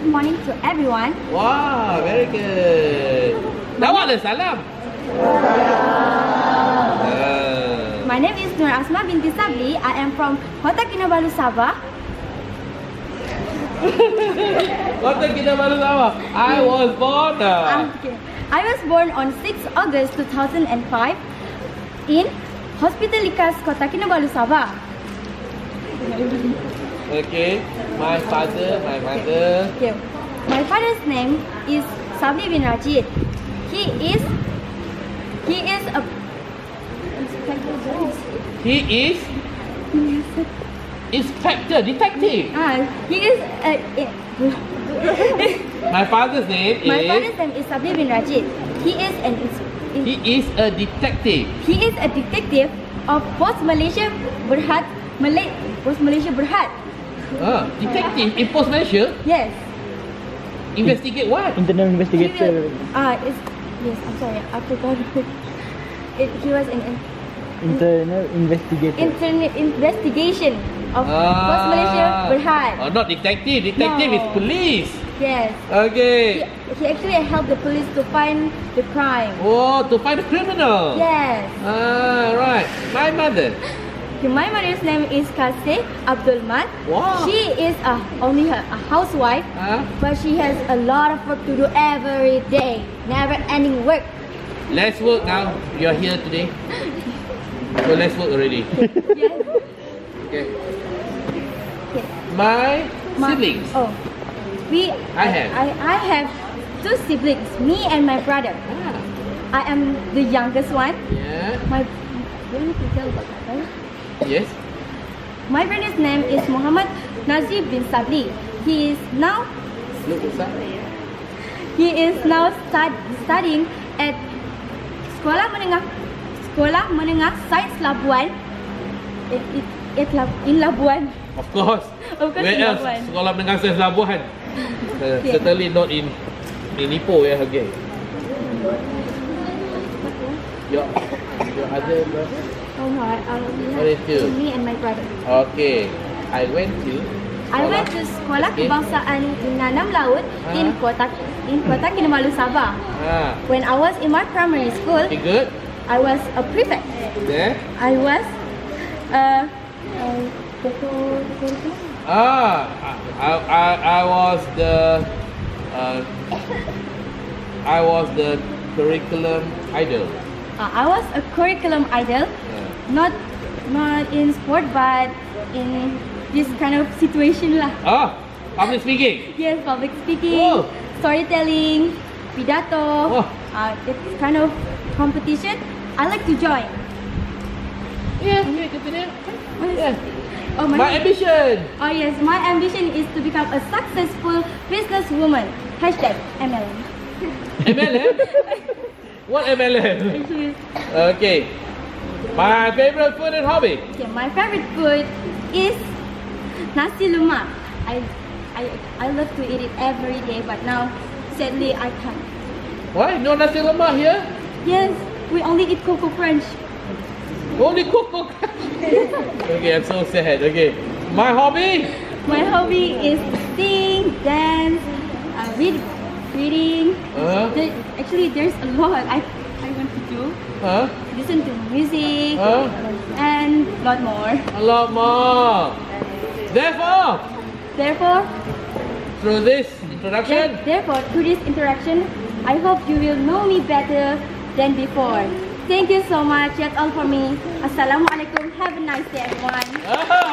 good morning to everyone. Wow, very good. Jawab lah salam. My name is Nur Asma binti Sabli. I am from Kota Kinabalu, Sabah. Kota Kinabalu sama. I was born. Uh, okay. I was born on 6 August 2005 in Hospital Likas, Kota Kinabalu, Sabah. Okay. My father, my mother. Okay. My father's name is Sabli bin Rajid. He is he is a He is inspector, detective. Ah, he is a, My father's name My is. father's name is Sabli bin Rajid. He is an He is a detective. he is a detective of Post Malaysia Berhad Malay Post Malaysia Berhad. Ah, detective in Post Malaysia. Yes. Investigate what? Internal investigator. will- Ah, it's yes. I'm sorry. I forgot. It, he was in, in Internal investigator. internet investigation of Post Malaysia Berhad. Oh, not detective. Detective No. is police. Yes. He, Okay. he actually helped the police to find the crime. Oh, to find the criminal. Yes. Ah, right. My mother. My mother's name is Kase Abdul Mat. Wow. She is a, only a, a housewife, Huh? but she has a lot of work to do every day. Never ending work. Let's work now. You're here today. So let's work already. Yes. Okay. Okay. My Ma- siblings. Oh. We I have. I, I have two siblings, me and my brother. Ah. I am the youngest one. Yeah. My you want to tell about my brother? Yes. My brother's name is Muhammad Nazib bin Sabli. He is now. He is now stud, studying at Sekolah Menengah Sekolah Menengah Sains Labuan in, in, at Lab- in Labuan. Of course. Of course Where else? Labuan. Sekolah Menengah Sains Labuan. Uh, Yeah. Certainly not in in Ipoh ya. Okay. Your your other brother. Oh no, I, I, is you? me and my brother. Okay. I went to. I went to Sekolah Okay. Kebangsaan Menanam Laut in Ah. Kota in Kota Kinabalu, Sabah. Ah. When I was in my primary school, Okay, good. I was a prefect. There. I was uh, uh, Ah, I, I, I was the, uh, I was the curriculum idol. Uh, I was a curriculum idol. Not not in sport but in this kind of situation lah. ah, public speaking. Yes, public speaking, Oh. storytelling, pidato, Oh. uh, this kind of competition. I like to join. Yeah, yeah, continue. Yeah. Oh my. My ambition. oh yes, my ambition is to become a successful businesswoman. Hashtag MLM. MLM? what MLM? Okay. My favorite food and hobby. okay, my favorite food is nasi lemak. I I I love to eat it every day, but now sadly I can't. Why? No nasi lemak here? Yes, we only eat Koko Krunch. Only cook. okay, I'm so sad. Okay. My hobby? My hobby is sing, dance, uh, read, reading. Uh, There, actually, there's a lot I, I want to do. huh? Listen to music Huh? and a lot more. A lot more. Therefore, Therefore, through this introduction, therefore, through this interaction, I hope you will know me better than before. Thank you so much. That's all for me. Assalamualaikum. Have a nice day, everyone. Ah.